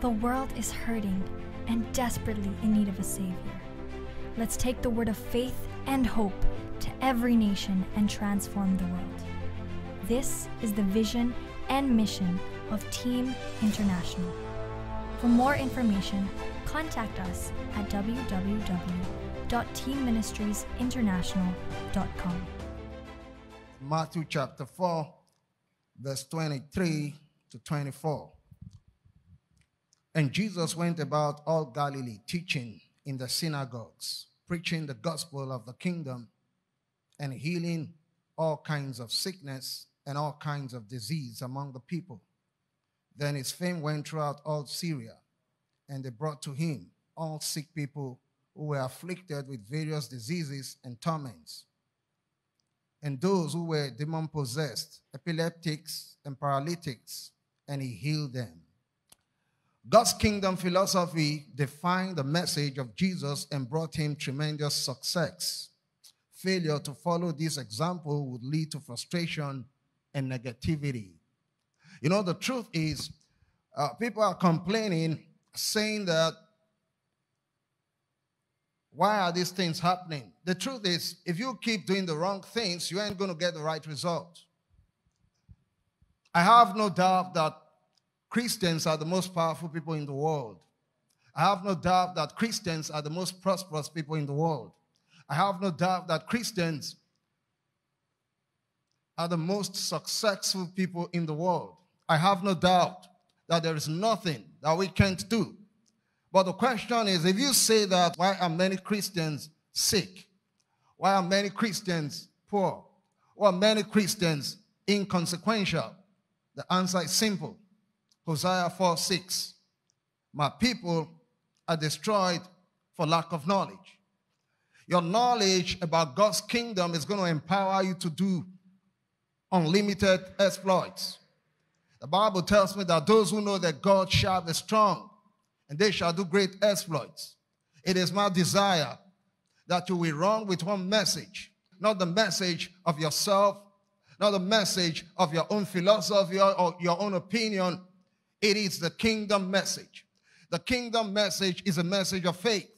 The world is hurting and desperately in need of a Savior. Let's take the word of faith and hope to every nation and transform the world. This is the vision and mission of Team International. For more information, contact us at www.teamministriesinternational.com. Matthew chapter 4, verse 23 to 24. And Jesus went about all Galilee, teaching in the synagogues, preaching the gospel of the kingdom, and healing all kinds of sickness and all kinds of disease among the people. Then his fame went throughout all Syria, and they brought to him all sick people who were afflicted with various diseases and torments, and those who were demon possessed, epileptics, and paralytics, and he healed them. God's kingdom philosophy defined the message of Jesus and brought him tremendous success. Failure to follow this example would lead to frustration and negativity. You know, the truth is, uh, people are complaining, saying that, why are these things happening? The truth is, if you keep doing the wrong things, you ain't going to get the right result. I have no doubt that Christians are the most powerful people in the world. I have no doubt that Christians are the most prosperous people in the world. I have no doubt that Christians are the most successful people in the world. I have no doubt that there is nothing that we can't do. But the question is if you say that, why are many Christians sick? Why are many Christians poor? Why are many Christians inconsequential? The answer is simple Hosea 4 6. My people are destroyed for lack of knowledge. Your knowledge about God's kingdom is going to empower you to do unlimited exploits. The Bible tells me that those who know that God shall be strong and they shall do great exploits. It is my desire that you will run with one message, not the message of yourself, not the message of your own philosophy or your own opinion. It is the kingdom message. The kingdom message is a message of faith.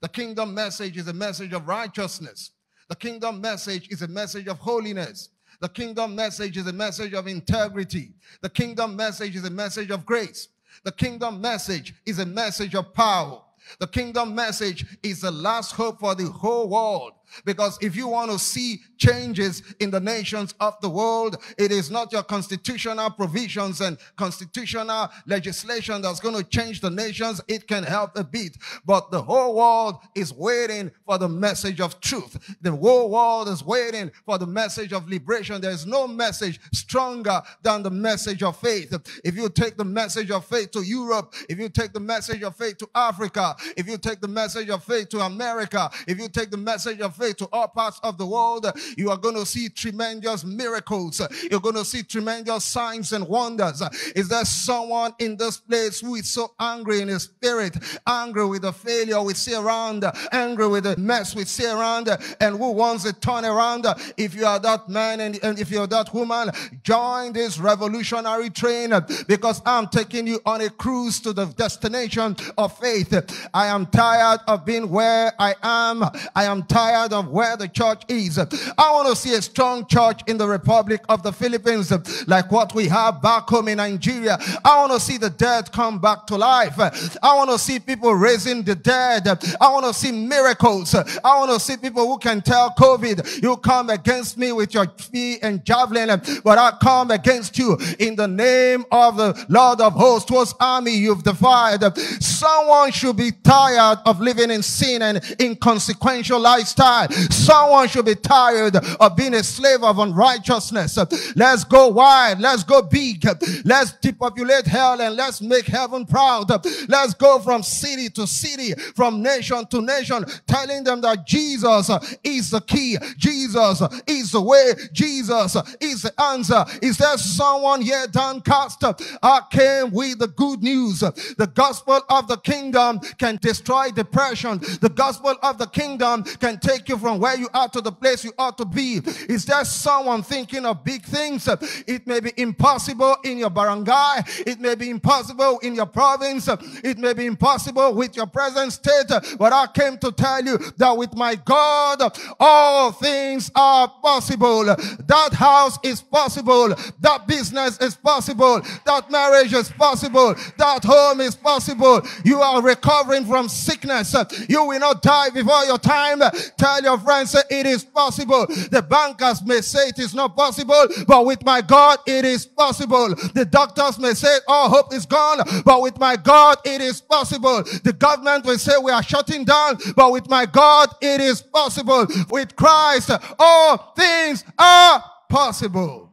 The kingdom message is a message of righteousness. The kingdom message is a message of holiness. The kingdom message is a message of integrity. The kingdom message is a message of grace. The kingdom message is a message of power. The kingdom message is the last hope for the whole world. Because if you want to see changes in the nations of the world, it is not your constitutional provisions and constitutional legislation that's going to change the nations. It can help a bit, but the whole world is waiting for the message of truth. The whole world is waiting for the message of liberation. There's no message stronger than the message of faith. If you take the message of faith to Europe, if you take the message of faith to Africa, if you take the message of faith to America, if you take the message of faith to all parts of the world, you are going to see tremendous miracles. You're going to see tremendous signs and wonders. Is there someone in this place who is so angry in his spirit, angry with the failure we see around, angry with the mess we see around, and who wants to turn around? If you are that man and, and if you're that woman, join this revolutionary train because I'm taking you on a cruise to the destination of faith. I am tired of being where I am. I am tired of where the church is. I want to see a strong church in the Republic of the Philippines, like what we have back home in Nigeria. I want to see the dead come back to life. I want to see people raising the dead. I want to see miracles. I want to see people who can tell COVID, you come against me with your feet and javelin, but I come against you in the name of the Lord of hosts, whose army you've defied. Someone should be tired of living in sin and inconsequential lifestyle. Someone should be tired of being a slave of unrighteousness. Let's go wide. Let's go big. Let's depopulate hell and let's make heaven proud. Let's go from city to city, from nation to nation, telling them that Jesus is the key. Jesus is the way. Jesus is the answer. Is there someone here downcast? I came with the good news. The gospel of the kingdom can destroy depression. The gospel of the kingdom can take take you from where you are to the place you ought to be. Is there someone thinking of big things? It may be impossible in your barangay. It may be impossible in your province. It may be impossible with your present state. But I came to tell you that with my God, all things are possible. That house is possible. That business is possible. That marriage is possible. That home is possible. You are recovering from sickness. You will not die before your time. Tell your friends say, it is possible. The bankers may say it is not possible, but with my God it is possible. The doctors may say all hope is gone, but with my God it is possible. The government will say we are shutting down, but with my God it is possible. With Christ all things are possible.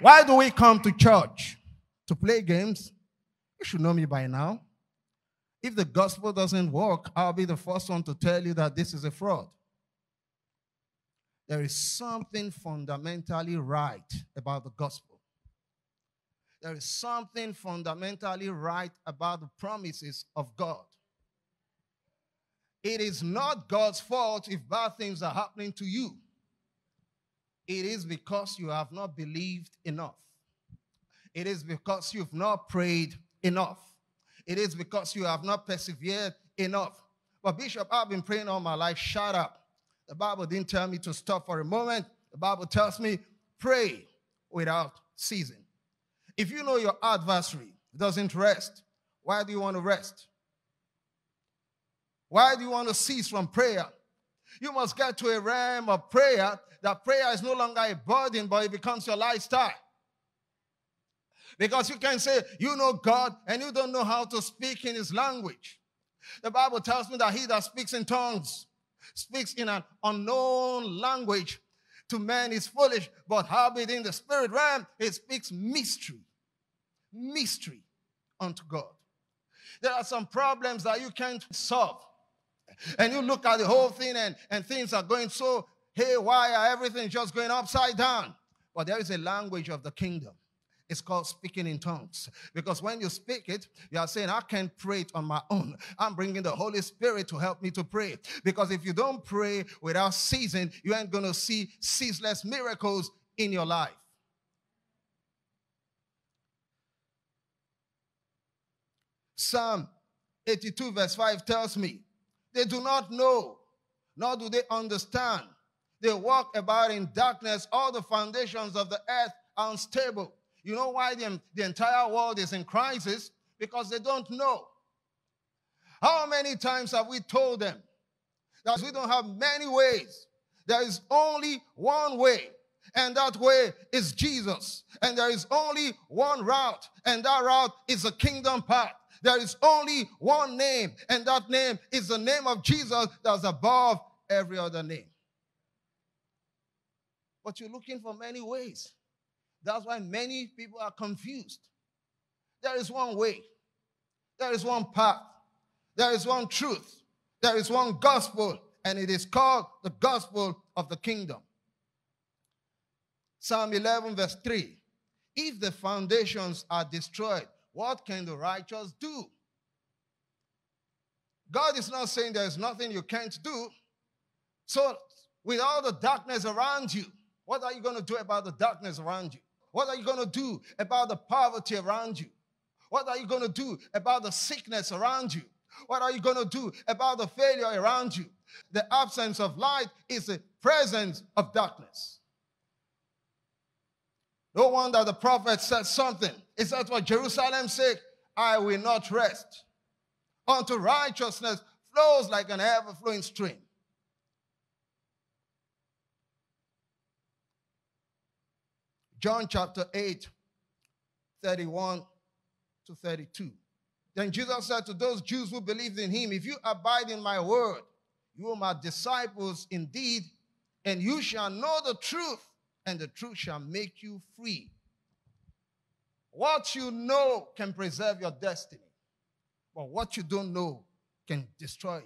Why do we come to church? To play games? You should know me by now. If the gospel doesn't work, I'll be the first one to tell you that this is a fraud. There is something fundamentally right about the gospel. There is something fundamentally right about the promises of God. It is not God's fault if bad things are happening to you. It is because you have not believed enough. It is because you've not prayed enough. It is because you have not persevered enough. But, Bishop, I've been praying all my life. Shut up. The Bible didn't tell me to stop for a moment. The Bible tells me pray without ceasing. If you know your adversary doesn't rest, why do you want to rest? Why do you want to cease from prayer? You must get to a realm of prayer that prayer is no longer a burden, but it becomes your lifestyle. Because you can say, you know God, and you don't know how to speak in his language. The Bible tells me that he that speaks in tongues speaks in an unknown language to man is foolish, but howbeit in the spirit realm, it speaks mystery. Mystery unto God. There are some problems that you can't solve. And you look at the whole thing and, and things are going so haywire, everything just going upside down. But there is a language of the kingdom. It's called speaking in tongues. Because when you speak it, you are saying, I can't pray it on my own. I'm bringing the Holy Spirit to help me to pray. Because if you don't pray without ceasing, you ain't going to see ceaseless miracles in your life. Psalm 82, verse 5 tells me, They do not know, nor do they understand. They walk about in darkness. All the foundations of the earth are unstable. You know why the, the entire world is in crisis? Because they don't know. How many times have we told them that we don't have many ways? There is only one way, and that way is Jesus. And there is only one route, and that route is a kingdom path. There is only one name, and that name is the name of Jesus that's above every other name. But you're looking for many ways. That's why many people are confused. There is one way, there is one path, there is one truth, there is one gospel, and it is called the gospel of the kingdom. Psalm 11, verse 3 If the foundations are destroyed, what can the righteous do? God is not saying there is nothing you can't do. So, with all the darkness around you, what are you going to do about the darkness around you? What are you going to do about the poverty around you? What are you going to do about the sickness around you? What are you going to do about the failure around you? The absence of light is the presence of darkness. No wonder the prophet said something. Is that what Jerusalem said? I will not rest until righteousness flows like an ever flowing stream. John chapter 8, 31 to 32. Then Jesus said to those Jews who believed in him, If you abide in my word, you are my disciples indeed, and you shall know the truth, and the truth shall make you free. What you know can preserve your destiny, but what you don't know can destroy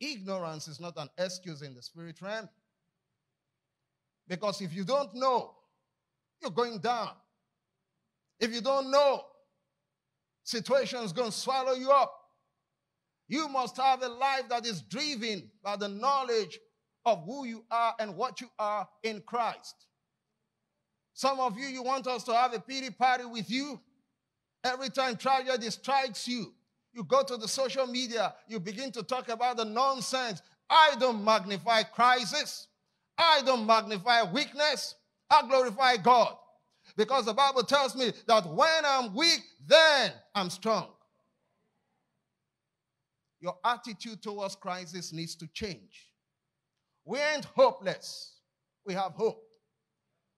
you. Ignorance is not an excuse in the spirit realm. Because if you don't know, you're going down. If you don't know, situation's going to swallow you up. You must have a life that is driven by the knowledge of who you are and what you are in Christ. Some of you, you want us to have a pity party with you. Every time tragedy strikes you, you go to the social media, you begin to talk about the nonsense. I don't magnify crisis. I don't magnify weakness. I glorify God. Because the Bible tells me that when I'm weak, then I'm strong. Your attitude towards crisis needs to change. We ain't hopeless, we have hope.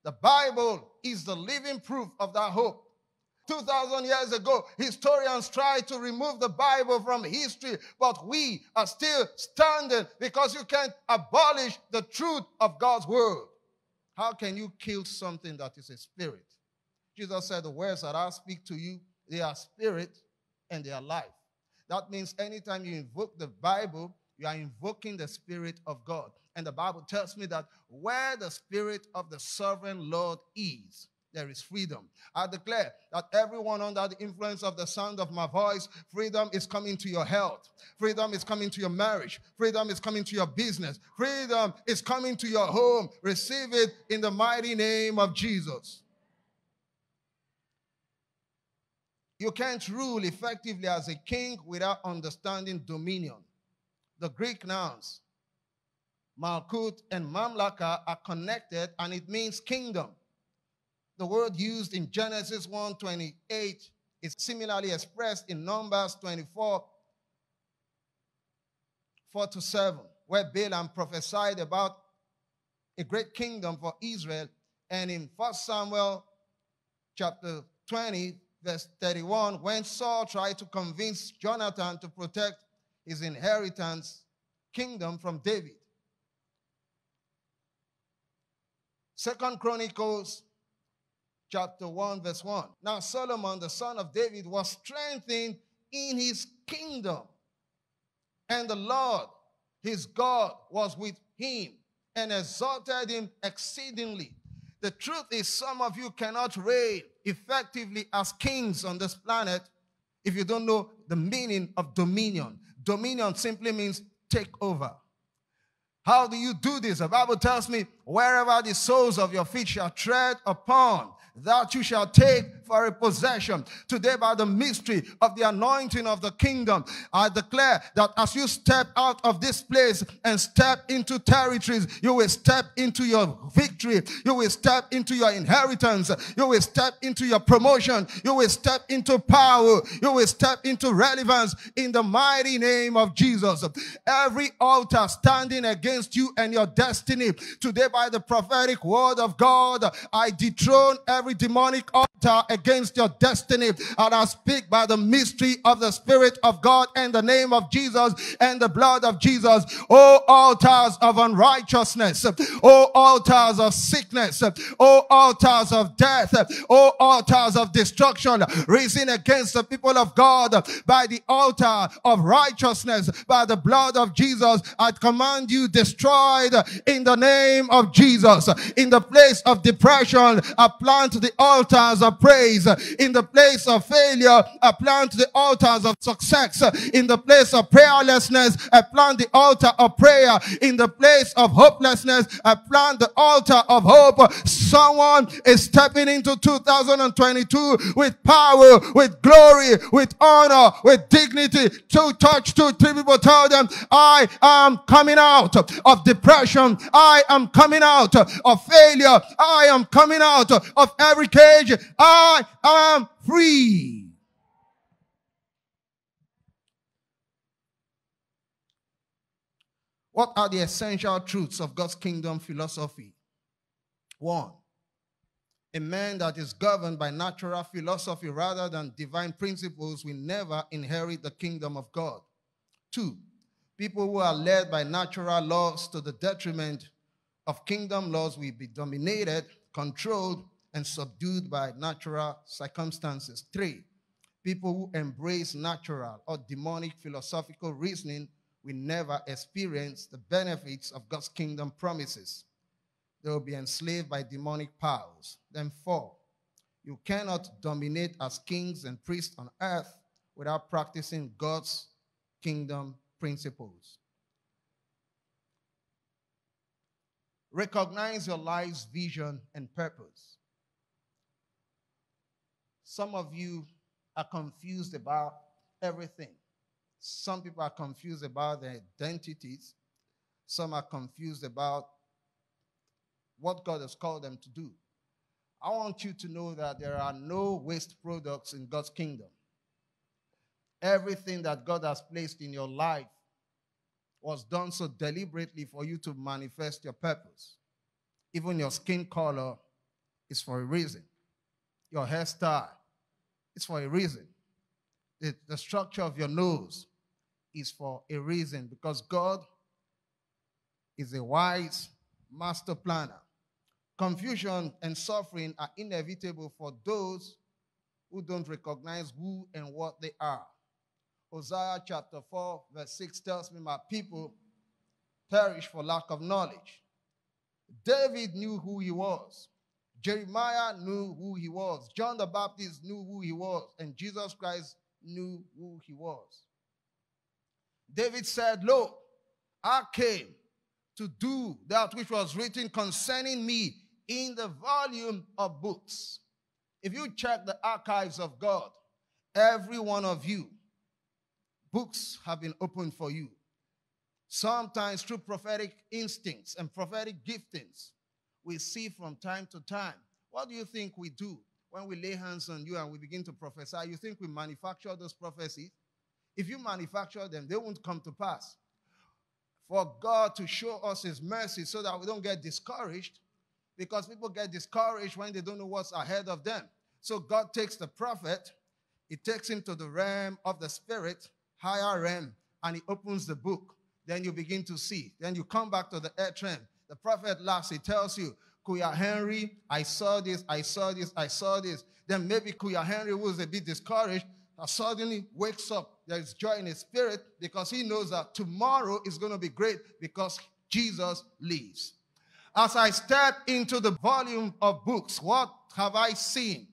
The Bible is the living proof of that hope. 2,000 years ago, historians tried to remove the Bible from history, but we are still standing because you can't abolish the truth of God's word. How can you kill something that is a spirit? Jesus said, The words that I speak to you, they are spirit and they are life. That means anytime you invoke the Bible, you are invoking the Spirit of God. And the Bible tells me that where the Spirit of the sovereign Lord is, there is freedom. I declare that everyone under the influence of the sound of my voice, freedom is coming to your health. Freedom is coming to your marriage. Freedom is coming to your business. Freedom is coming to your home. Receive it in the mighty name of Jesus. You can't rule effectively as a king without understanding dominion. The Greek nouns Malkut and Mamlaka are connected and it means kingdom. The word used in Genesis 1:28 is similarly expressed in Numbers 24 4 to 7, where Balaam prophesied about a great kingdom for Israel. And in 1 Samuel chapter 20, verse 31, when Saul tried to convince Jonathan to protect his inheritance kingdom from David. Second Chronicles chapter 1, verse 1. Now Solomon, the son of David, was strengthened in his kingdom. And the Lord, his God, was with him and exalted him exceedingly. The truth is, some of you cannot reign effectively as kings on this planet if you don't know the meaning of dominion. Dominion simply means take over. How do you do this? The Bible tells me, wherever the soles of your feet shall tread upon, that you shall take for a possession. Today, by the mystery of the anointing of the kingdom, I declare that as you step out of this place and step into territories, you will step into your victory, you will step into your inheritance, you will step into your promotion, you will step into power, you will step into relevance in the mighty name of Jesus. Every altar standing against you and your destiny, today, by the prophetic word of God, I dethrone every demonic altar against your destiny. And I speak by the mystery of the Spirit of God and the name of Jesus and the blood of Jesus. Oh, altars of unrighteousness. Oh, altars of sickness. Oh, altars of death. Oh, altars of destruction risen against the people of God by the altar of righteousness, by the blood of Jesus. I command you destroyed in the name of Jesus. In the place of depression, I plant the altars of praise. In the place of failure, I plant the altars of success. In the place of prayerlessness, I plant the altar of prayer. In the place of hopelessness, I plant the altar of hope. Someone is stepping into 2022 with power, with glory, with honor, with dignity. Two touch, two, three people tell them, I am coming out of depression. I am coming out of failure. I am coming out of every cage. I am free. What are the essential truths of God's kingdom philosophy? One, a man that is governed by natural philosophy rather than divine principles will never inherit the kingdom of God. Two, people who are led by natural laws to the detriment of kingdom laws will be dominated, controlled, and subdued by natural circumstances. Three, people who embrace natural or demonic philosophical reasoning will never experience the benefits of God's kingdom promises. They will be enslaved by demonic powers. Then, four, you cannot dominate as kings and priests on earth without practicing God's kingdom principles. Recognize your life's vision and purpose. Some of you are confused about everything. Some people are confused about their identities. Some are confused about what God has called them to do. I want you to know that there are no waste products in God's kingdom. Everything that God has placed in your life was done so deliberately for you to manifest your purpose. Even your skin color is for a reason. Your hairstyle is for a reason. The, the structure of your nose is for a reason because God is a wise master planner. Confusion and suffering are inevitable for those who don't recognize who and what they are. Hosea chapter 4, verse 6 tells me, My people perish for lack of knowledge. David knew who he was. Jeremiah knew who he was. John the Baptist knew who he was. And Jesus Christ knew who he was. David said, Lo, I came to do that which was written concerning me in the volume of books. If you check the archives of God, every one of you books have been opened for you. Sometimes through prophetic instincts and prophetic giftings, we see from time to time. What do you think we do when we lay hands on you and we begin to prophesy? You think we manufacture those prophecies? If you manufacture them, they won't come to pass. For God to show us His mercy so that we don't get discouraged, because people get discouraged when they don't know what's ahead of them. So God takes the prophet, He takes him to the realm of the Spirit, higher realm, and he opens the book. Then you begin to see. Then you come back to the earth realm. The prophet laughs. He tells you, Kuya Henry, I saw this, I saw this, I saw this. Then maybe Kuya Henry was a bit discouraged, suddenly wakes up. There is joy in his spirit because he knows that tomorrow is going to be great because Jesus lives. As I step into the volume of books, what have I seen?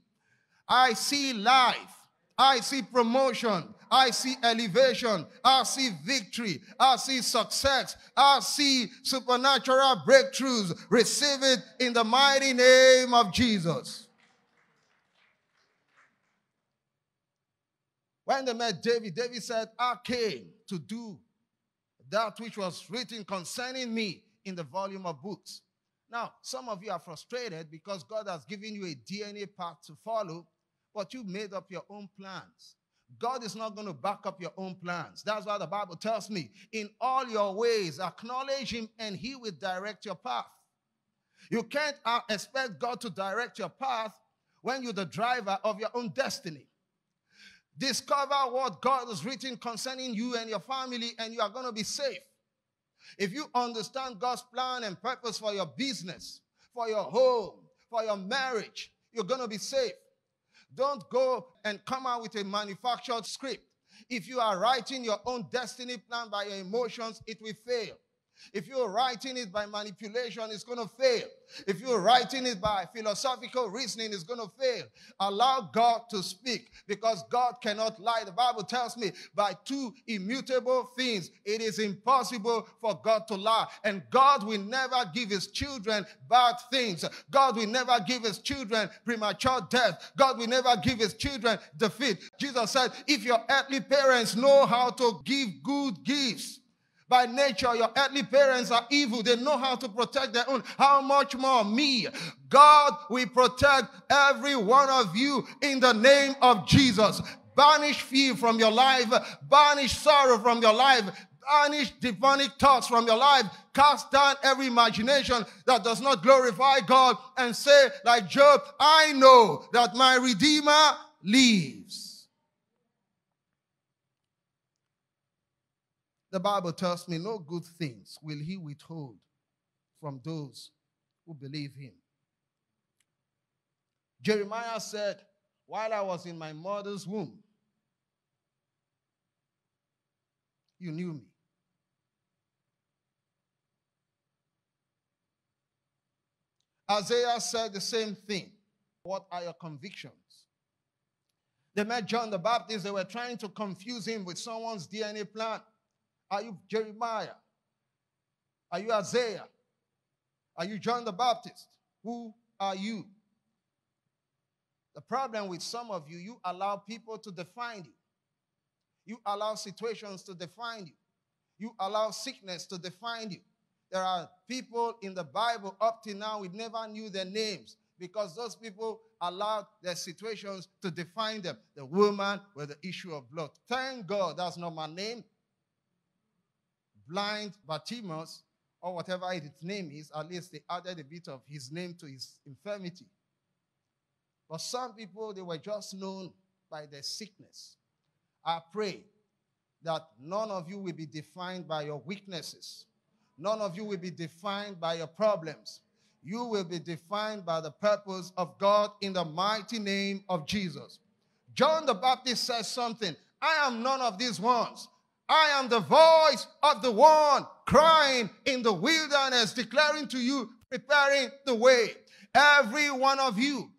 I see life. I see promotion. I see elevation. I see victory. I see success. I see supernatural breakthroughs. Receive it in the mighty name of Jesus. When they met David, David said, I came to do that which was written concerning me in the volume of books. Now, some of you are frustrated because God has given you a DNA path to follow, but you made up your own plans. God is not going to back up your own plans. That's why the Bible tells me, in all your ways, acknowledge Him and He will direct your path. You can't uh, expect God to direct your path when you're the driver of your own destiny. Discover what God has written concerning you and your family, and you are going to be safe. If you understand God's plan and purpose for your business, for your home, for your marriage, you're going to be safe. Don't go and come out with a manufactured script. If you are writing your own destiny plan by your emotions, it will fail. If you're writing it by manipulation, it's going to fail. If you're writing it by philosophical reasoning, it's going to fail. Allow God to speak because God cannot lie. The Bible tells me by two immutable things, it is impossible for God to lie. And God will never give his children bad things. God will never give his children premature death. God will never give his children defeat. Jesus said, if your earthly parents know how to give good gifts, by nature, your earthly parents are evil. They know how to protect their own. How much more me? God will protect every one of you in the name of Jesus. Banish fear from your life. Banish sorrow from your life. Banish demonic thoughts from your life. Cast down every imagination that does not glorify God and say, like Job, I know that my Redeemer lives. The Bible tells me no good things will he withhold from those who believe him. Jeremiah said, While I was in my mother's womb, you knew me. Isaiah said the same thing. What are your convictions? They met John the Baptist, they were trying to confuse him with someone's DNA plan. Are you Jeremiah? Are you Isaiah? Are you John the Baptist? Who are you? The problem with some of you, you allow people to define you. You allow situations to define you. You allow sickness to define you. There are people in the Bible up to now, we never knew their names because those people allowed their situations to define them. The woman with the issue of blood. Thank God that's not my name. Blind Bartimaeus, or whatever its name is, at least they added a bit of his name to his infirmity. But some people, they were just known by their sickness. I pray that none of you will be defined by your weaknesses. None of you will be defined by your problems. You will be defined by the purpose of God in the mighty name of Jesus. John the Baptist says something I am none of these ones. I am the voice of the one crying in the wilderness, declaring to you, preparing the way. Every one of you,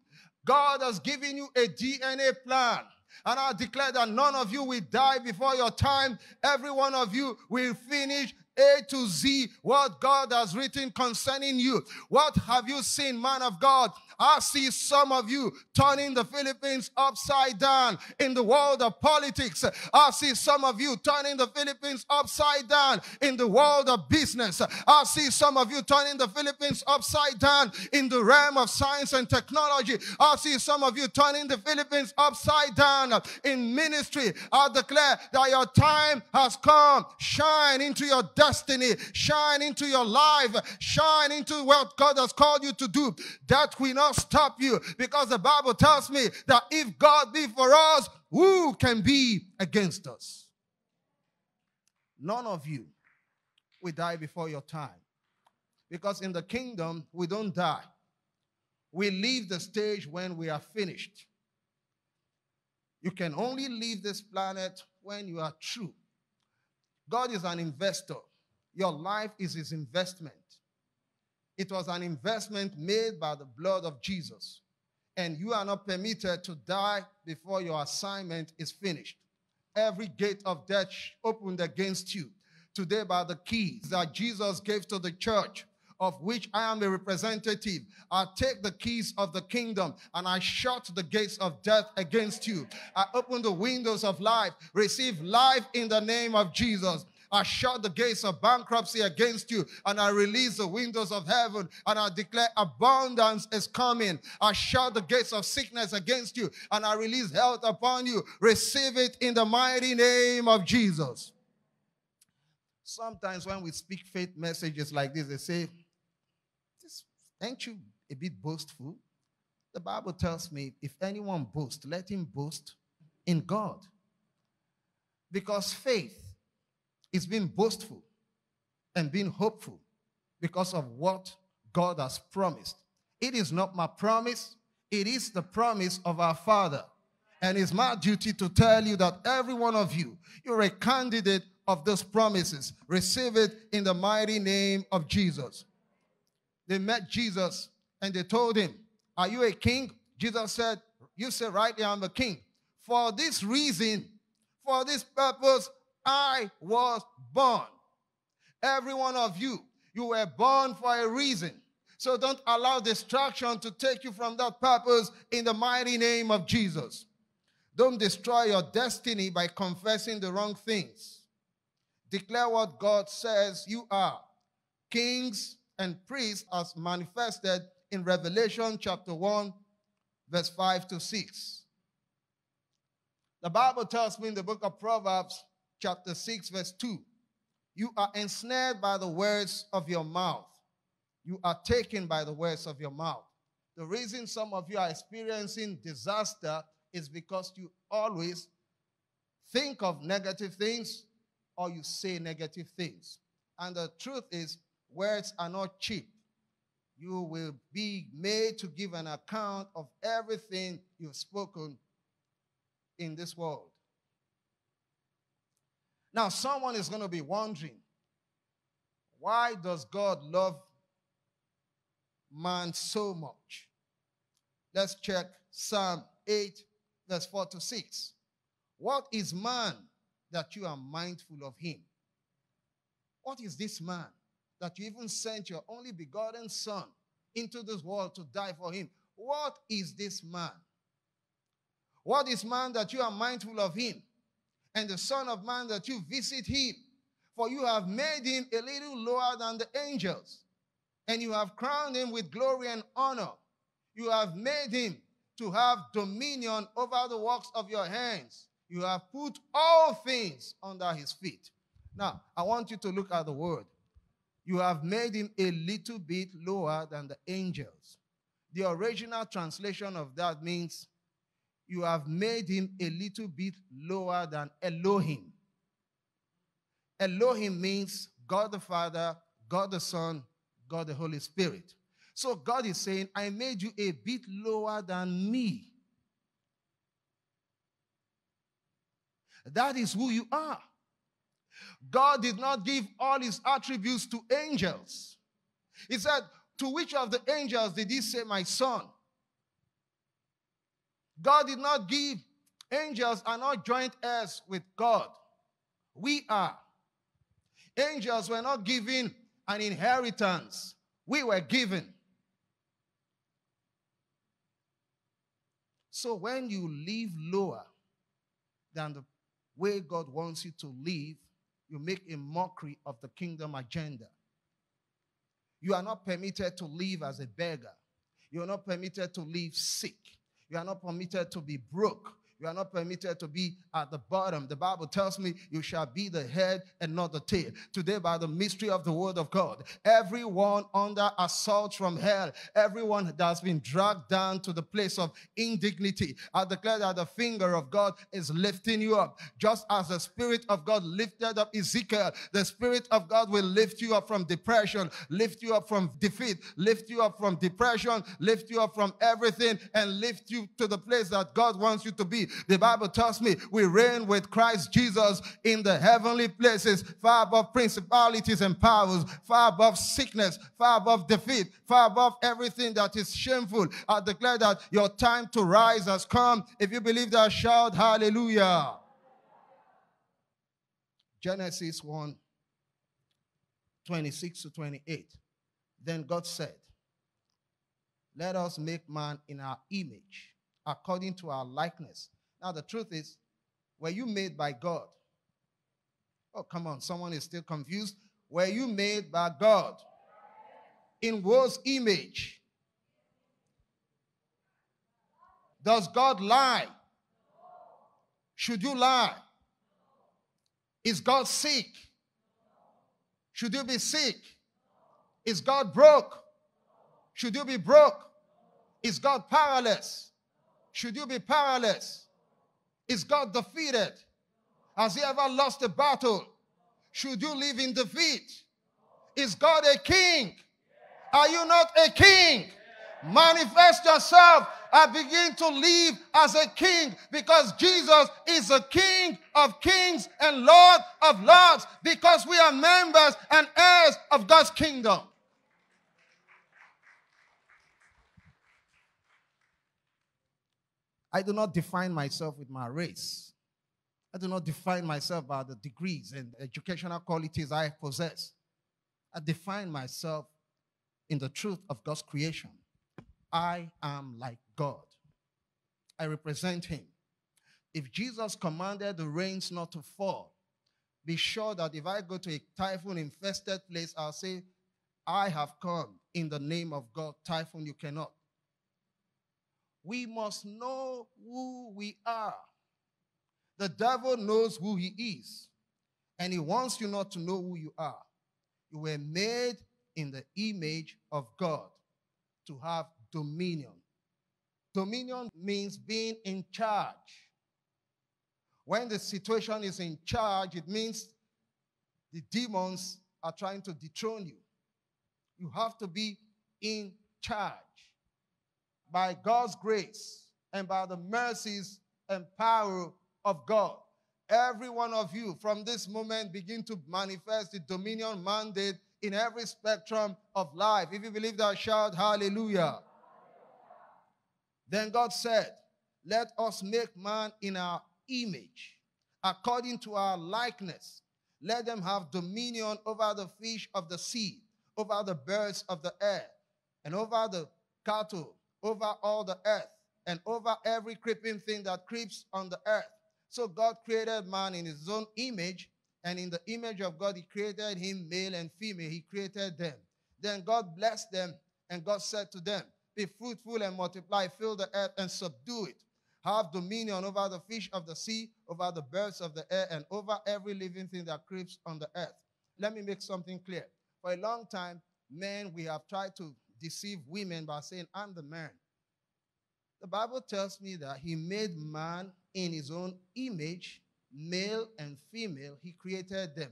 God has given you a DNA plan. And I declare that none of you will die before your time. Every one of you will finish a to Z what God has written concerning you. What have you seen, man of God? I see some of you turning the Philippines upside down in the world of politics. I see some of you turning the Philippines upside down in the world of business. I see some of you turning the Philippines upside down in the realm of science and technology. I see some of you turning the Philippines upside down in ministry. I declare that your time has come. Shine into your destiny, shine into your life, shine into what God has called you to do. That will not stop you because the Bible tells me that if God be for us, who can be against us? None of you will die before your time. Because in the kingdom, we don't die. We leave the stage when we are finished. You can only leave this planet when you are true. God is an investor. Your life is his investment. It was an investment made by the blood of Jesus. And you are not permitted to die before your assignment is finished. Every gate of death opened against you today by the keys that Jesus gave to the church of which I am a representative. I take the keys of the kingdom and I shut the gates of death against you. I open the windows of life. Receive life in the name of Jesus. I shut the gates of bankruptcy against you, and I release the windows of heaven, and I declare abundance is coming. I shut the gates of sickness against you, and I release health upon you. Receive it in the mighty name of Jesus. Sometimes when we speak faith messages like this, they say, Ain't you a bit boastful? The Bible tells me if anyone boast, let him boast in God. Because faith is being boastful and being hopeful because of what God has promised. It is not my promise, it is the promise of our Father. And it's my duty to tell you that every one of you, you're a candidate of those promises. Receive it in the mighty name of Jesus. They met Jesus and they told him, Are you a king? Jesus said, You say rightly, I'm a king. For this reason, for this purpose, I was born. Every one of you, you were born for a reason. So don't allow distraction to take you from that purpose in the mighty name of Jesus. Don't destroy your destiny by confessing the wrong things. Declare what God says you are. Kings and priests as manifested in Revelation chapter 1, verse 5 to 6. The Bible tells me in the book of Proverbs chapter 6, verse 2. You are ensnared by the words of your mouth. You are taken by the words of your mouth. The reason some of you are experiencing disaster is because you always think of negative things or you say negative things. And the truth is, words are not cheap. You will be made to give an account of everything you've spoken in this world. Now, someone is going to be wondering why does God love man so much? Let's check Psalm 8, verse 4 to 6. What is man that you are mindful of him? What is this man that you even sent your only begotten son into this world to die for him? What is this man? What is man that you are mindful of him? And the Son of Man that you visit him? For you have made him a little lower than the angels, and you have crowned him with glory and honor. You have made him to have dominion over the works of your hands. You have put all things under his feet. Now, I want you to look at the word. You have made him a little bit lower than the angels. The original translation of that means you have made him a little bit lower than Elohim. Elohim means God the Father, God the Son, God the Holy Spirit. So God is saying, I made you a bit lower than me. That is who you are. God did not give all his attributes to angels. He said, To which of the angels did he say, My son? God did not give angels are not joint heirs with God. We are. Angels were not given an inheritance, we were given. So when you live lower than the way God wants you to live, you make a mockery of the kingdom agenda. You are not permitted to live as a beggar. You are not permitted to live sick. You are not permitted to be broke. You are not permitted to be at the bottom. The Bible tells me you shall be the head and not the tail. Today, by the mystery of the word of God, everyone under assault from hell, everyone that's been dragged down to the place of indignity, I declare that the finger of God is lifting you up. Just as the Spirit of God lifted up Ezekiel, the Spirit of God will lift you up from depression, lift you up from defeat, lift you up from depression, lift you up from everything, and lift you to the place that God wants you to be. The Bible tells me we reign with Christ Jesus in the heavenly places, far above principalities and powers, far above sickness, far above defeat, far above everything that is shameful. I declare that your time to rise has come. If you believe that, shout hallelujah. Genesis 1 26 to 28. Then God said, Let us make man in our image, according to our likeness now, the truth is, were you made by God? Oh, come on, someone is still confused. Were you made by God? In whose image? Does God lie? Should you lie? Is God sick? Should you be sick? Is God broke? Should you be broke? Is God powerless? Should you be powerless? Is God defeated? Has he ever lost a battle? Should you live in defeat? Is God a king? Are you not a king? Manifest yourself and begin to live as a king because Jesus is a king of kings and Lord of lords because we are members and heirs of God's kingdom. I do not define myself with my race. I do not define myself by the degrees and educational qualities I possess. I define myself in the truth of God's creation. I am like God. I represent Him. If Jesus commanded the rains not to fall, be sure that if I go to a typhoon infested place, I'll say, I have come in the name of God. Typhoon, you cannot we must know who we are. The devil knows who he is, and he wants you not to know who you are. You were made in the image of God to have dominion. Dominion means being in charge. When the situation is in charge, it means the demons are trying to dethrone you. You have to be in charge by God's grace and by the mercies and power of God. Every one of you from this moment begin to manifest the dominion mandate in every spectrum of life. If you believe that, shout hallelujah. Then God said, Let us make man in our image, according to our likeness. Let them have dominion over the fish of the sea, over the birds of the air, and over the cattle, over all the earth, and over every creeping thing that creeps on the earth. So God created man in his own image, and in the image of God, he created him male and female. He created them. Then God blessed them, and God said to them, Be fruitful and multiply, fill the earth and subdue it. Have dominion over the fish of the sea, over the birds of the air, and over every living thing that creeps on the earth. Let me make something clear. For a long time, men, we have tried to deceive women by saying, I'm the man. The Bible tells me that he made man in his own image, male and female, he created them.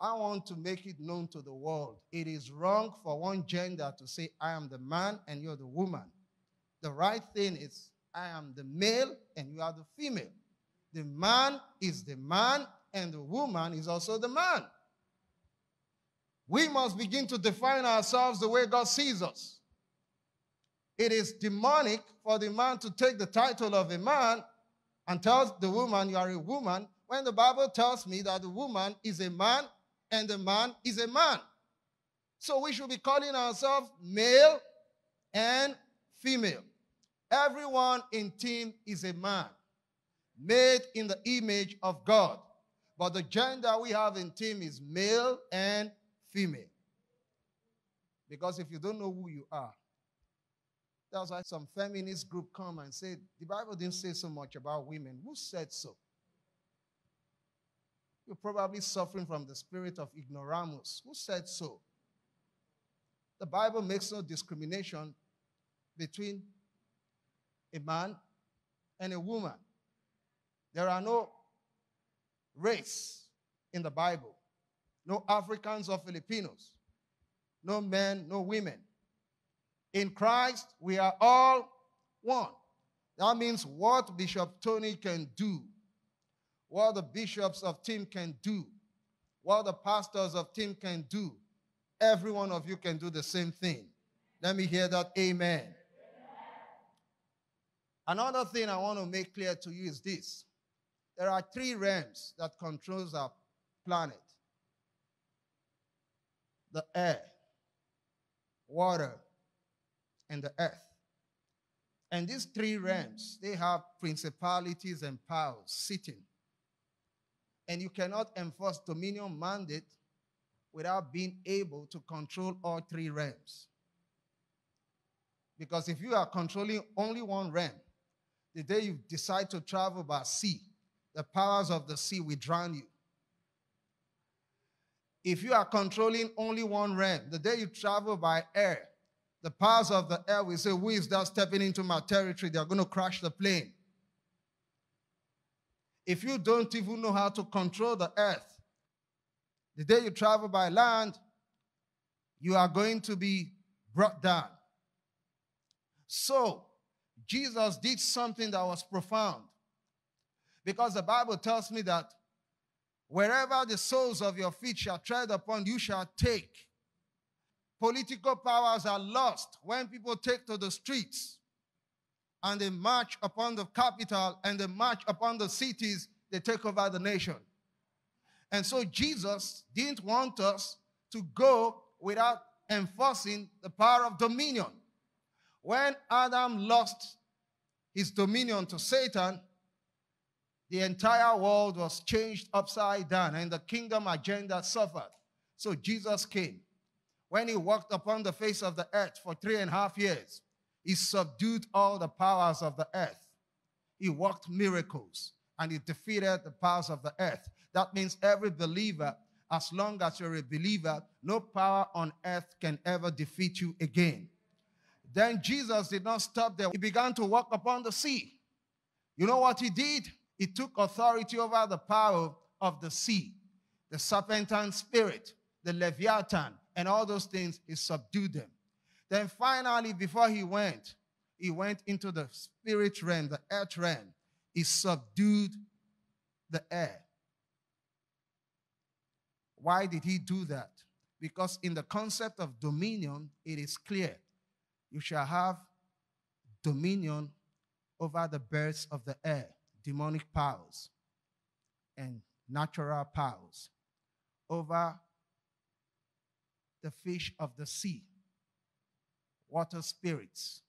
I want to make it known to the world. It is wrong for one gender to say, I am the man and you're the woman. The right thing is, I am the male and you are the female. The man is the man and the woman is also the man. We must begin to define ourselves the way God sees us. It is demonic for the man to take the title of a man and tell the woman you are a woman when the Bible tells me that the woman is a man and the man is a man. So we should be calling ourselves male and female. Everyone in team is a man, made in the image of God. But the gender we have in team is male and female. Because if you don't know who you are, that's why some feminist group come and say, the Bible didn't say so much about women. Who said so? You're probably suffering from the spirit of ignoramus. Who said so? The Bible makes no discrimination between a man and a woman. There are no race in the Bible, no Africans or Filipinos, no men, no women. In Christ, we are all one. That means what Bishop Tony can do, what the bishops of TEAM can do, what the pastors of TEAM can do, every one of you can do the same thing. Let me hear that. Amen. Another thing I want to make clear to you is this. There are three realms that controls our planet. The air, water, and the earth. And these three realms, they have principalities and powers sitting. And you cannot enforce dominion mandate without being able to control all three realms. Because if you are controlling only one realm, the day you decide to travel by sea, the powers of the sea will drown you. If you are controlling only one realm, the day you travel by air, the powers of the air will say, Who is that stepping into my territory? They're going to crash the plane. If you don't even know how to control the earth, the day you travel by land, you are going to be brought down. So, Jesus did something that was profound. Because the Bible tells me that wherever the soles of your feet shall tread upon, you shall take. Political powers are lost when people take to the streets and they march upon the capital and they march upon the cities, they take over the nation. And so Jesus didn't want us to go without enforcing the power of dominion. When Adam lost his dominion to Satan, the entire world was changed upside down and the kingdom agenda suffered. So Jesus came. When he walked upon the face of the earth for three and a half years, he subdued all the powers of the earth. He worked miracles and he defeated the powers of the earth. That means every believer, as long as you're a believer, no power on earth can ever defeat you again. Then Jesus did not stop there. He began to walk upon the sea. You know what he did? He took authority over the power of the sea, the serpentine spirit, the leviathan, and all those things. He subdued them. Then finally, before he went, he went into the spirit realm, the earth realm. He subdued the air. Why did he do that? Because in the concept of dominion, it is clear you shall have dominion over the birds of the air, demonic powers. And natural powers over the fish of the sea, water spirits,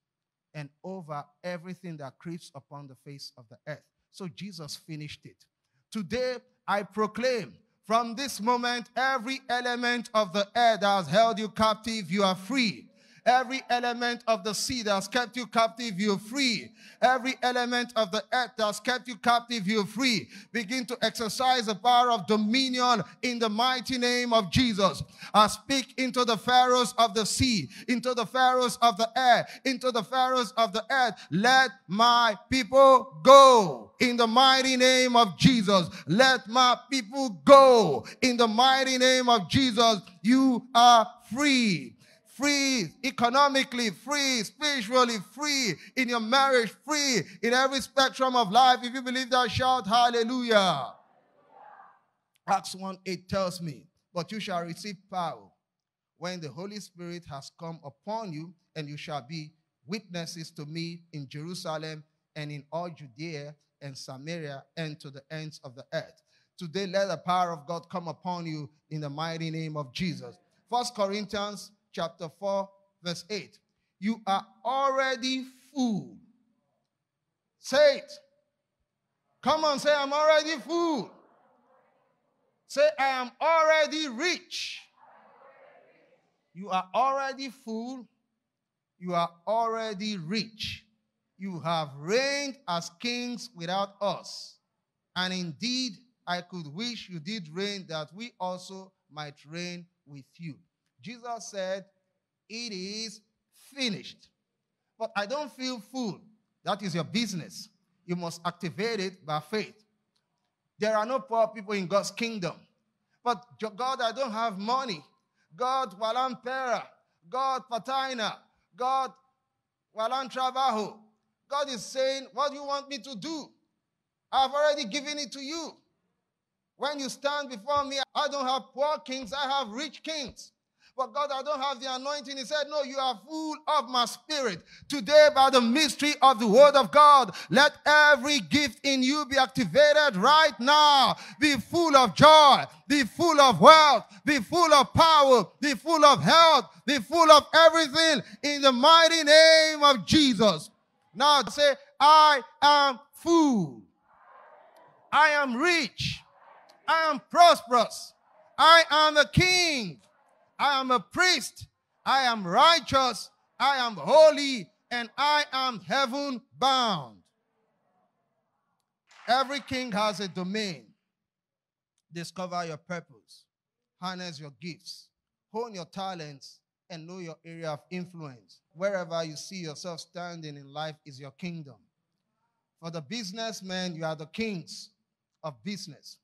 and over everything that creeps upon the face of the earth. So Jesus finished it. Today, I proclaim from this moment, every element of the air that has held you captive, you are free. Every element of the sea that has kept you captive, you're free. Every element of the earth that has kept you captive, you're free. Begin to exercise the power of dominion in the mighty name of Jesus. I speak into the pharaohs of the sea, into the pharaohs of the air, into the pharaohs of the earth. Let my people go in the mighty name of Jesus. Let my people go in the mighty name of Jesus. You are free free economically, free spiritually, free in your marriage, free in every spectrum of life. If you believe that, shout hallelujah. Acts 1 8 tells me, But you shall receive power when the Holy Spirit has come upon you, and you shall be witnesses to me in Jerusalem and in all Judea and Samaria and to the ends of the earth. Today, let the power of God come upon you in the mighty name of Jesus. First Corinthians chapter 4, verse 8. You are already full. Say it. Come on, say, I'm already full. Say, I am already rich. You are already full. You are already rich. You have reigned as kings without us. And indeed, I could wish you did reign that we also might reign with you. Jesus said, It is finished. But I don't feel full. That is your business. You must activate it by faith. There are no poor people in God's kingdom. But God, I don't have money. God, walang pera. God, patina. God, walang trabajo. God is saying, What do you want me to do? I've already given it to you. When you stand before me, I don't have poor kings, I have rich kings. But God, I don't have the anointing. He said, No, you are full of my spirit. Today, by the mystery of the word of God, let every gift in you be activated right now. Be full of joy, be full of wealth, be full of power, be full of health, be full of everything in the mighty name of Jesus. Now say, I am full. I am rich. I am prosperous. I am a king. I am a priest. I am righteous. I am holy. And I am heaven bound. Every king has a domain. Discover your purpose. Harness your gifts. Hone your talents and know your area of influence. Wherever you see yourself standing in life is your kingdom. For the businessmen, you are the kings of business.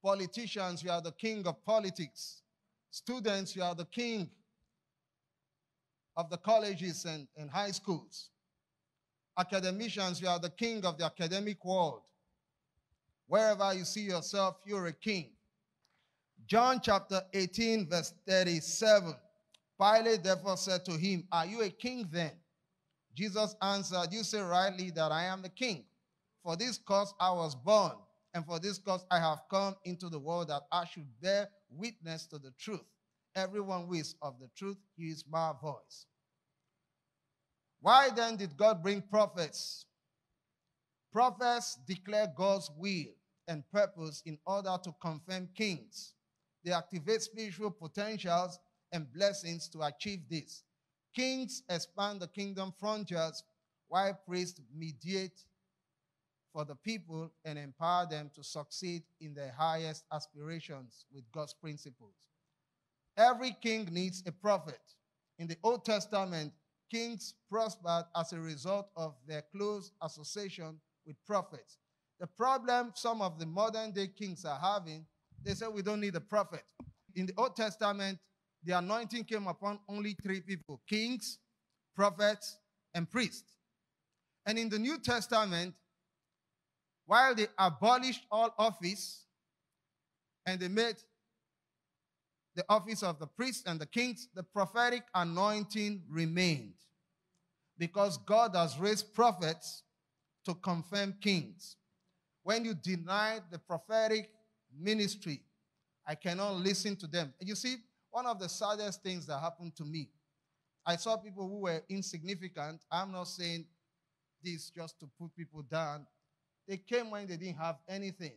Politicians, you are the king of politics. Students, you are the king of the colleges and, and high schools. Academicians, you are the king of the academic world. Wherever you see yourself, you're a king. John chapter 18, verse 37. Pilate therefore said to him, Are you a king then? Jesus answered, You say rightly that I am the king. For this cause I was born, and for this cause I have come into the world that I should bear witness to the truth. Everyone who is of the truth hears my voice. Why then did God bring prophets? Prophets declare God's will and purpose in order to confirm kings. They activate spiritual potentials and blessings to achieve this. Kings expand the kingdom frontiers, while priests mediate for the people and empower them to succeed in their highest aspirations with God's principles. Every king needs a prophet. In the Old Testament, kings prospered as a result of their close association with prophets. The problem some of the modern day kings are having, they say we don't need a prophet. In the Old Testament, the anointing came upon only three people kings, prophets, and priests. And in the New Testament, while they abolished all office and they made the office of the priests and the kings, the prophetic anointing remained. Because God has raised prophets to confirm kings. When you deny the prophetic ministry. I cannot listen to them. You see, one of the saddest things that happened to me, I saw people who were insignificant. I'm not saying this just to put people down. They came when they didn't have anything.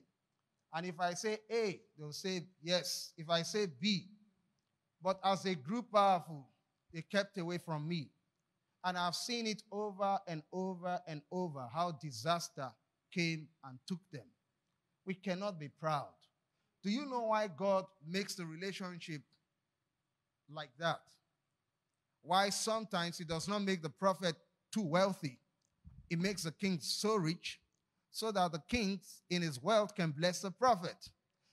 And if I say A, they'll say yes. If I say B, but as a group powerful, they kept away from me. And I've seen it over and over and over how disaster came and took them. We cannot be proud. Do you know why God makes the relationship like that? Why sometimes He does not make the prophet too wealthy? He makes the king so rich so that the king in his wealth can bless the prophet.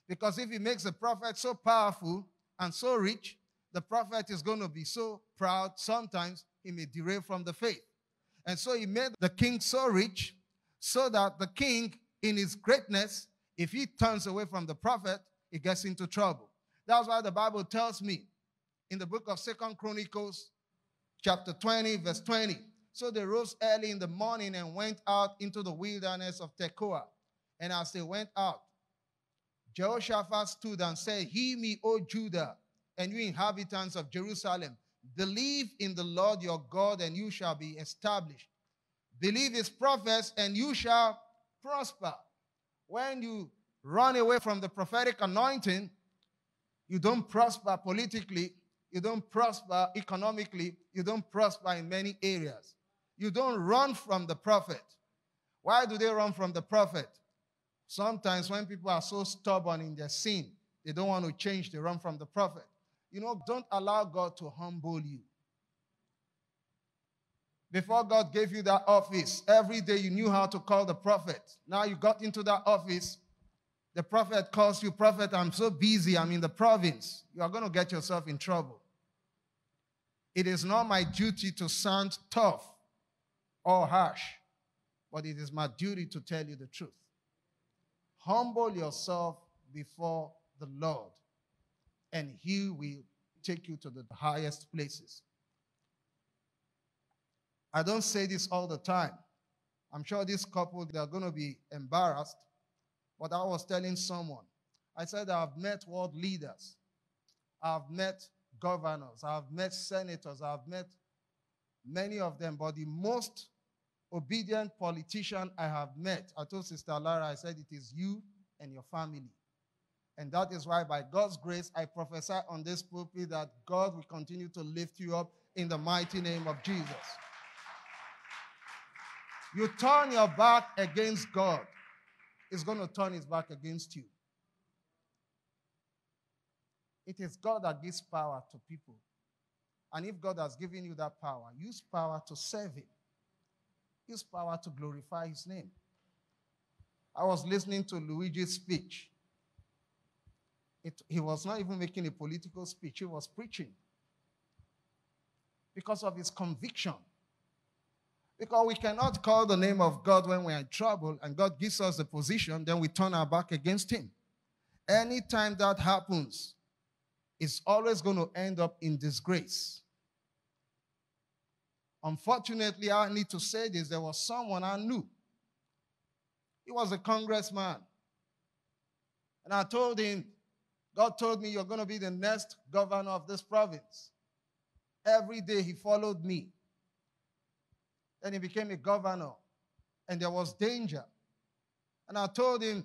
Because if he makes the prophet so powerful and so rich, the prophet is going to be so proud, sometimes he may derail from the faith. And so he made the king so rich so that the king, in his greatness, if he turns away from the prophet, he gets into trouble. That's why the Bible tells me in the book of Second Chronicles, chapter 20, verse 20. So they rose early in the morning and went out into the wilderness of Tekoa. And as they went out, Jehoshaphat stood and said, Hear me, O Judah, and you inhabitants of Jerusalem, believe in the Lord your God, and you shall be established. Believe his prophets, and you shall prosper. When you run away from the prophetic anointing, you don't prosper politically, you don't prosper economically, you don't prosper in many areas. You don't run from the prophet. Why do they run from the prophet? Sometimes when people are so stubborn in their sin, they don't want to change, they run from the prophet. You know, don't allow God to humble you. Before God gave you that office, every day you knew how to call the prophet. Now you got into that office, the prophet calls you, Prophet, I'm so busy, I'm in the province. You are going to get yourself in trouble. It is not my duty to sound tough or harsh, but it is my duty to tell you the truth. Humble yourself before the Lord and He will take you to the highest places. I don't say this all the time. I'm sure this couple, they're going to be embarrassed. But I was telling someone, I said, I've met world leaders, I've met governors, I've met senators, I've met many of them, but the most obedient politician I have met, I told Sister Lara, I said, it is you and your family. And that is why, by God's grace, I prophesy on this pulpit that God will continue to lift you up in the mighty name of Jesus. You turn your back against God, He's going to turn His back against you. It is God that gives power to people. And if God has given you that power, use power to serve Him, use power to glorify His name. I was listening to Luigi's speech it, he was not even making a political speech, he was preaching because of his conviction. Because we cannot call the name of God when we're in trouble and God gives us the position, then we turn our back against him. Anytime that happens, it's always going to end up in disgrace. Unfortunately, I need to say this there was someone I knew. He was a congressman. And I told him, God told me, You're going to be the next governor of this province. Every day he followed me. Then he became a governor, and there was danger. And I told him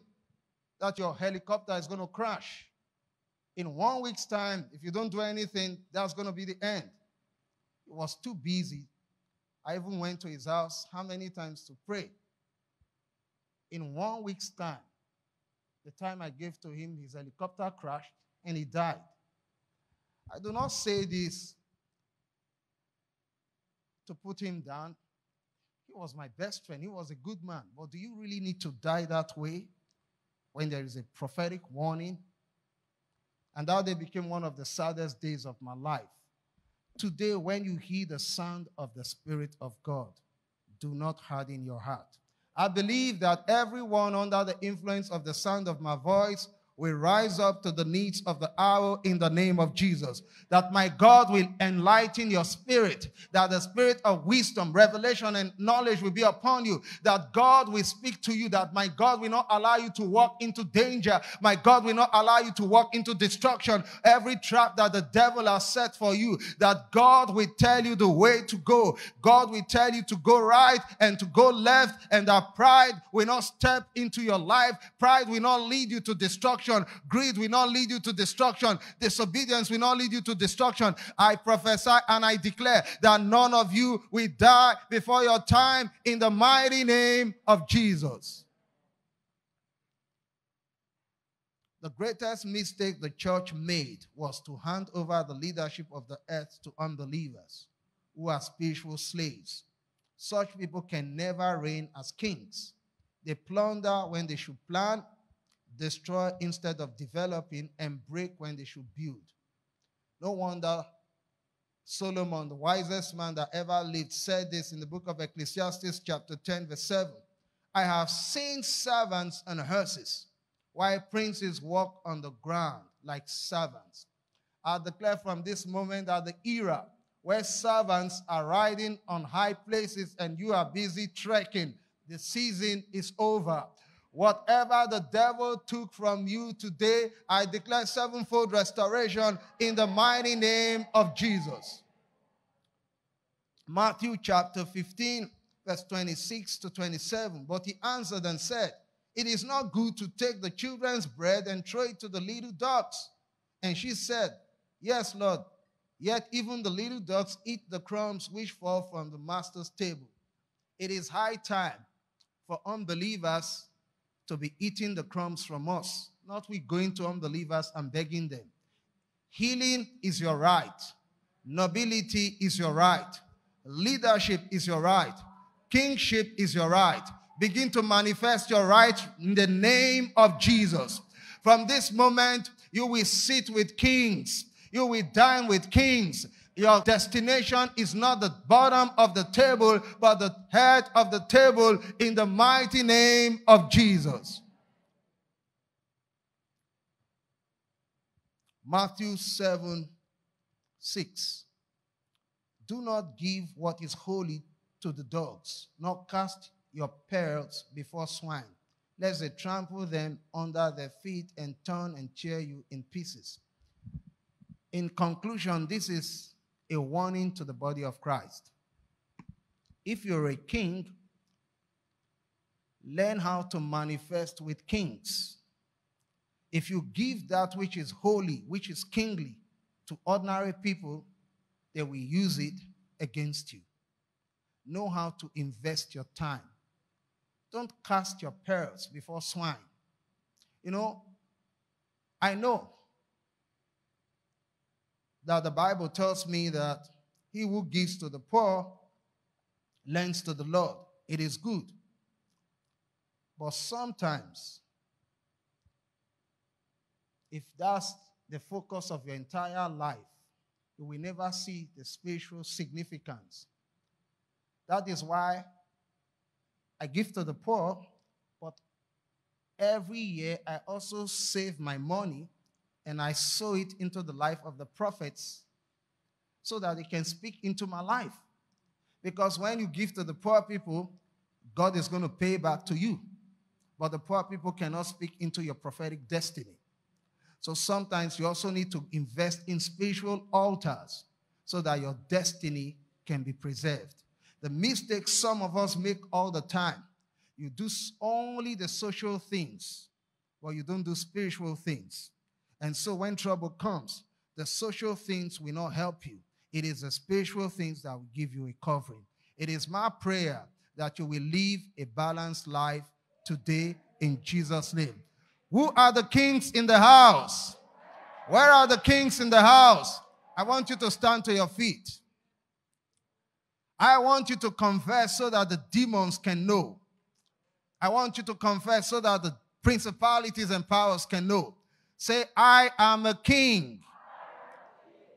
that your helicopter is going to crash. In one week's time, if you don't do anything, that's going to be the end. He was too busy. I even went to his house how many times to pray. In one week's time, the time I gave to him, his helicopter crashed and he died. I do not say this to put him down. He was my best friend. He was a good man. But do you really need to die that way when there is a prophetic warning? And that day became one of the saddest days of my life. Today, when you hear the sound of the Spirit of God, do not harden your heart. I believe that everyone under the influence of the sound of my voice will rise up to the needs of the hour in the name of Jesus. That my God will enlighten your spirit, that the spirit of wisdom, revelation, and knowledge will be upon you, that God will speak to you, that my God will not allow you to walk into danger, my God will not allow you to walk into destruction. Every trap that the devil has set for you, that God will tell you the way to go. God will tell you to go right and to go left, and that pride will not step into your life. Pride will not lead you to destruction. Greed will not lead you to destruction. Disobedience will not lead you to destruction. I prophesy and I declare that none of you will die before your time in the mighty name of Jesus. The greatest mistake the church made was to hand over the leadership of the earth to unbelievers who are spiritual slaves. Such people can never reign as kings. They plunder when they should plan, destroy instead of developing, and break when they should build. No wonder Solomon, the wisest man that ever lived, said this in the book of Ecclesiastes, chapter 10, verse 7. I have seen servants and horses, while princes walk on the ground like servants. I declare from this moment that the era where servants are riding on high places and you are busy trekking, the season is over. Whatever the devil took from you today, I declare sevenfold restoration in the mighty name of Jesus. Matthew chapter 15, verse 26 to 27. But he answered and said, It is not good to take the children's bread and throw it to the little dogs. And she said, Yes, Lord. Yet even the little dogs eat the crumbs which fall from the master's table. It is high time for unbelievers to be eating the crumbs from us, not we going to unbelievers and begging them. Healing is your right. Nobility is your right. Leadership is your right. Kingship is your right. Begin to manifest your right in the name of Jesus. From this moment, you will sit with kings. You will dine with kings. Your destination is not the bottom of the table, but the head of the table in the mighty name of Jesus. Matthew 7 6. Do not give what is holy to the dogs, nor cast your pearls before swine, lest they trample them under their feet and turn and tear you in pieces. In conclusion, this is a warning to the body of Christ. If you're a king, learn how to manifest with kings. If you give that which is holy, which is kingly, to ordinary people, they will use it against you. Know how to invest your time. Don't cast your pearls before swine. You know, I know that the Bible tells me that he who gives to the poor lends to the Lord. It is good. But sometimes, if that's the focus of your entire life, you will never see the spiritual significance. That is why I give to the poor, but every year I also save my money and I sow it into the life of the prophets so that they can speak into my life. Because when you give to the poor people, God is going to pay back to you. But the poor people cannot speak into your prophetic destiny. So sometimes you also need to invest in spiritual altars so that your destiny can be preserved. The mistake some of us make all the time you do only the social things, but you don't do spiritual things. And so when trouble comes, the social things will not help you. It is the spiritual things that will give you a covering. It is my prayer that you will live a balanced life today in Jesus' name. Who are the kings in the house? Where are the kings in the house? I want you to stand to your feet. I want you to confess so that the demons can know. I want you to confess so that the principalities and powers can know. Say, I am a king.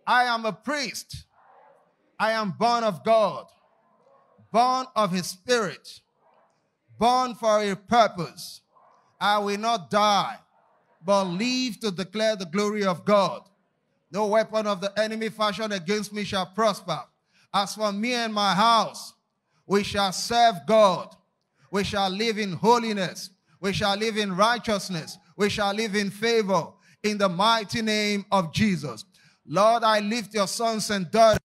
I am a priest. I am born of God, born of his spirit, born for a purpose. I will not die, but live to declare the glory of God. No weapon of the enemy fashioned against me shall prosper. As for me and my house, we shall serve God. We shall live in holiness. We shall live in righteousness. We shall live in favor in the mighty name of Jesus. Lord, I lift your sons and daughters,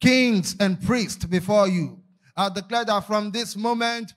kings and priests before you. I declare that from this moment,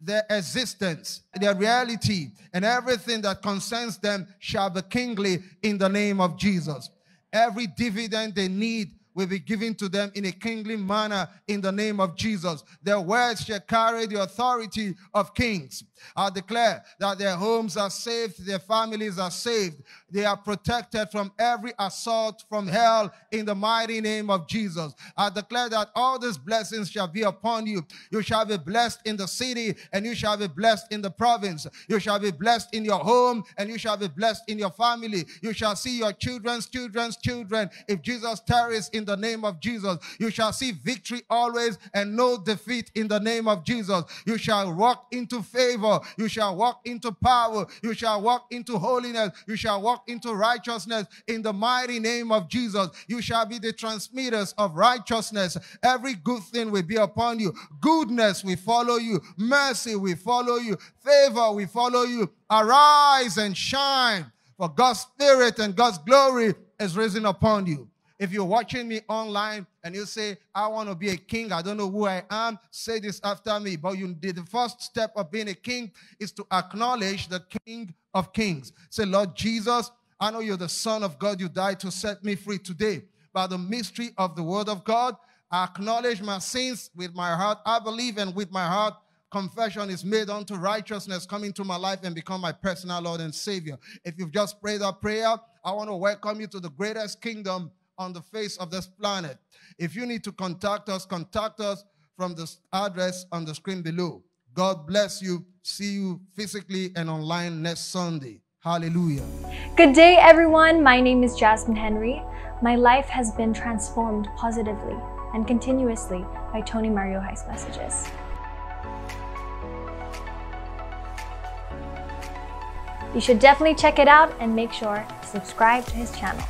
their existence, their reality, and everything that concerns them shall be kingly in the name of Jesus. Every dividend they need will be given to them in a kingly manner in the name of Jesus. Their words shall carry the authority of kings. I declare that their homes are saved, their families are saved, they are protected from every assault from hell in the mighty name of Jesus. I declare that all these blessings shall be upon you. You shall be blessed in the city and you shall be blessed in the province. You shall be blessed in your home and you shall be blessed in your family. You shall see your children's children's children. If Jesus tarries in the name of Jesus, you shall see victory always and no defeat in the name of Jesus. You shall walk into favor. You shall walk into power. You shall walk into holiness. You shall walk into righteousness in the mighty name of Jesus. You shall be the transmitters of righteousness. Every good thing will be upon you. Goodness will follow you. Mercy will follow you. Favor will follow you. Arise and shine, for God's spirit and God's glory is risen upon you. If you're watching me online and you say, I want to be a king, I don't know who I am, say this after me. But you did the first step of being a king is to acknowledge the King of Kings. Say, Lord Jesus, I know you're the Son of God. You died to set me free today. By the mystery of the Word of God, I acknowledge my sins with my heart. I believe, and with my heart, confession is made unto righteousness come into my life and become my personal Lord and Savior. If you've just prayed that prayer, I want to welcome you to the greatest kingdom on the face of this planet. If you need to contact us, contact us from the address on the screen below. God bless you. See you physically and online next Sunday. Hallelujah. Good day, everyone. My name is Jasmine Henry. My life has been transformed positively and continuously by Tony Marioghae's messages. You should definitely check it out and make sure to subscribe to his channels.